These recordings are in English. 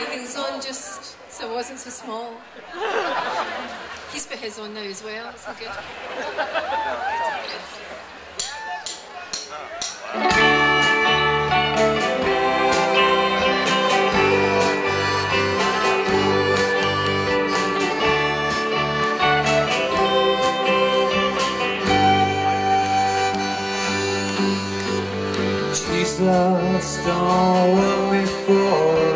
heels on just so I wasn't so small. He's put his on now as well. It's good. Jesus, don't want me for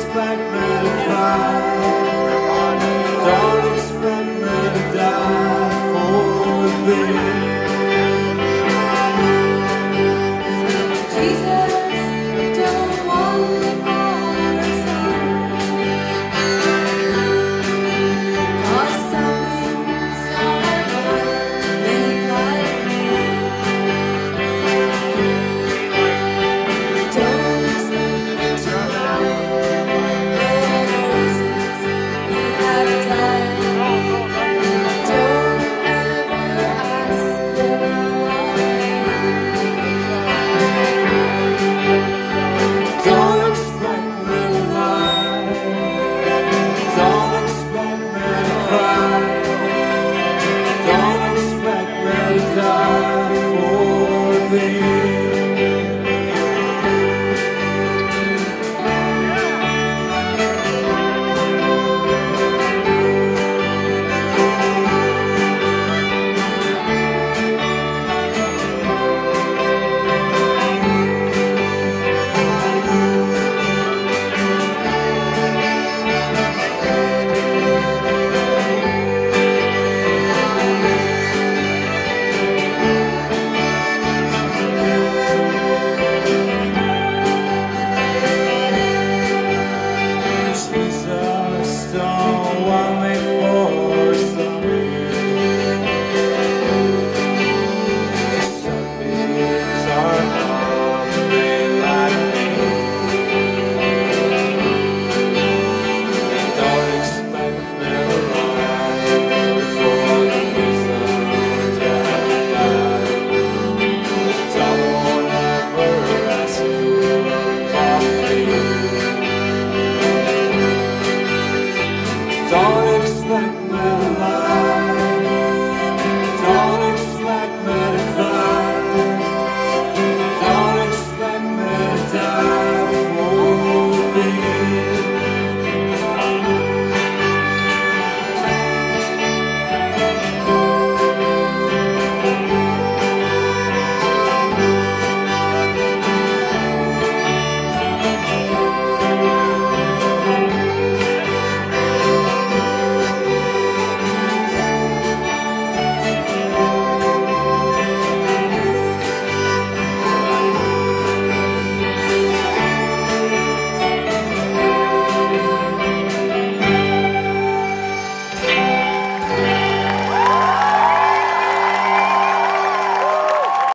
expect me to cry. Don't expect me to die for this.